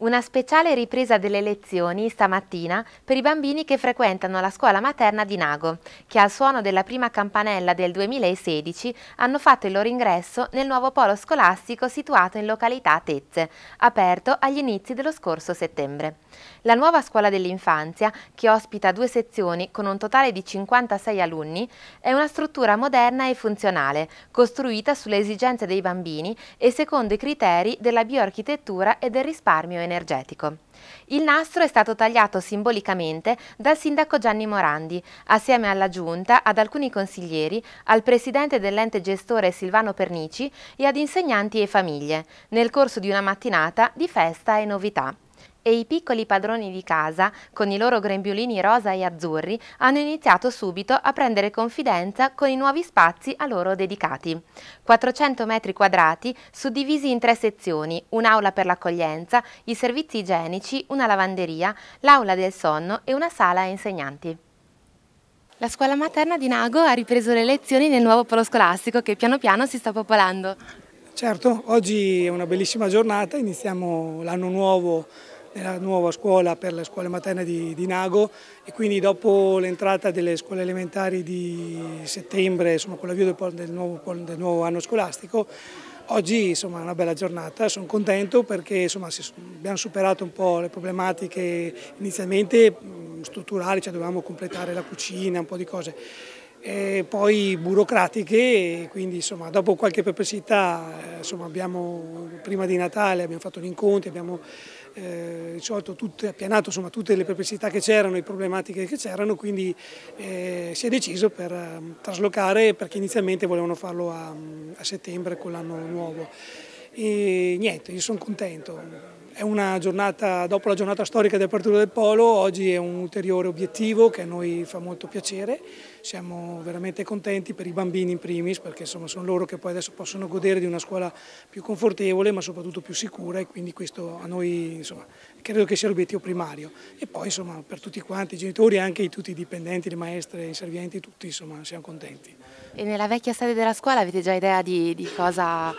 Una speciale ripresa delle lezioni stamattina per i bambini che frequentano la scuola materna di Nago, che al suono della prima campanella del 2016 hanno fatto il loro ingresso nel nuovo polo scolastico situato in località Tezze, aperto agli inizi dello scorso settembre. La nuova scuola dell'infanzia, che ospita due sezioni con un totale di 56 alunni, è una struttura moderna e funzionale, costruita sulle esigenze dei bambini e secondo i criteri della bioarchitettura e del risparmio energetico energetico. Il nastro è stato tagliato simbolicamente dal sindaco Gianni Morandi, assieme alla giunta, ad alcuni consiglieri, al presidente dell'ente gestore Silvano Pernici e ad insegnanti e famiglie, nel corso di una mattinata di festa e novità e i piccoli padroni di casa, con i loro grembiulini rosa e azzurri, hanno iniziato subito a prendere confidenza con i nuovi spazi a loro dedicati. 400 metri quadrati suddivisi in tre sezioni, un'aula per l'accoglienza, i servizi igienici, una lavanderia, l'aula del sonno e una sala a insegnanti. La scuola materna di Nago ha ripreso le lezioni nel nuovo polo scolastico che piano piano si sta popolando. Certo, oggi è una bellissima giornata, iniziamo l'anno nuovo nella nuova scuola per le scuole materne di, di Nago e quindi dopo l'entrata delle scuole elementari di settembre, insomma con l'avvio del, del, del, nuovo anno scolastico, oggi insomma, è una bella giornata, sono contento perché insomma, abbiamo superato un po' le problematiche inizialmente strutturali, cioè dovevamo completare la cucina, un po' di cose e poi burocratiche, quindi insomma, dopo qualche perplessità, insomma, abbiamo, prima di Natale abbiamo fatto gli incontri, abbiamo eh, risolto tutte, appianato insomma, tutte le perplessità che c'erano, le problematiche che c'erano, quindi eh, si è deciso per eh, traslocare perché inizialmente volevano farlo a, a settembre con l'anno nuovo. E niente, io sono contento. È una giornata, dopo la giornata storica di apertura del Polo, oggi è un ulteriore obiettivo che a noi fa molto piacere, siamo veramente contenti per i bambini in primis perché insomma, sono loro che poi adesso possono godere di una scuola più confortevole ma soprattutto più sicura e quindi questo a noi insomma, credo che sia l'obiettivo primario e poi insomma, per tutti quanti, i genitori anche tutti i dipendenti, le maestre, i servienti, tutti insomma, siamo contenti. E nella vecchia sede della scuola avete già idea di, di, cosa,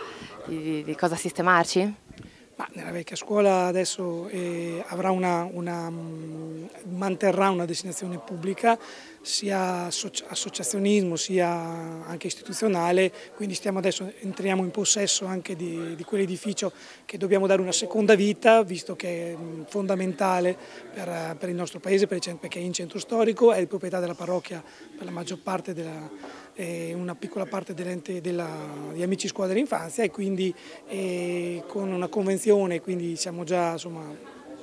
di, di cosa sistemarci? Ma nella vecchia scuola adesso eh, una, una, mm, manterrà una destinazione pubblica sia associazionismo sia anche istituzionale, quindi adesso entriamo in possesso anche di, di quell'edificio che dobbiamo dare una seconda vita, visto che è mm, fondamentale per, per il nostro paese, perché è in centro storico, è di proprietà della parrocchia per la maggior parte della una piccola parte dell'ente di Amici Scuola dell'Infanzia e quindi eh, con una convenzione, quindi siamo già insomma,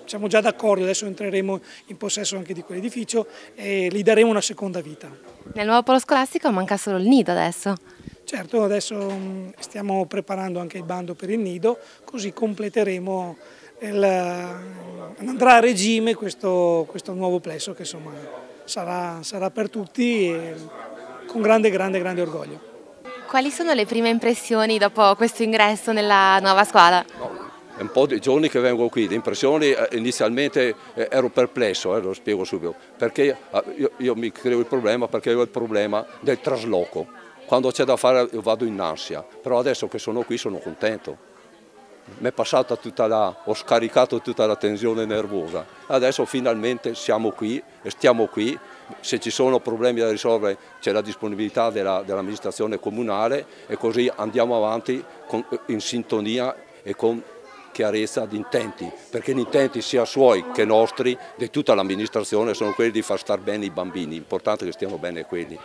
siamo già d'accordo, adesso entreremo in possesso anche di quell'edificio e gli daremo una seconda vita. Nel nuovo polo scolastico manca solo il nido adesso? Certo, adesso mm, stiamo preparando anche il bando per il nido, così completeremo, il, andrà a regime questo, questo nuovo plesso che insomma sarà, sarà per tutti con grande, grande, grande orgoglio. Quali sono le prime impressioni dopo questo ingresso nella nuova scuola? No, è un po' di giorni che vengo qui, le impressioni eh, inizialmente eh, ero perplesso, eh, lo spiego subito, perché eh, io, io, mi creo il problema perché ho il problema del trasloco. Quando c'è da fare io vado in ansia, però adesso che sono qui sono contento. Mi è passata tutta la, ho scaricato tutta la tensione nervosa. Adesso finalmente siamo qui e stiamo qui se ci sono problemi da risolvere c'è la disponibilità dell'amministrazione dell comunale e così andiamo avanti con, in sintonia e con chiarezza di intenti, perché gli intenti sia suoi che nostri, di tutta l'amministrazione, sono quelli di far star bene i bambini, l'importante è che stiano bene quelli.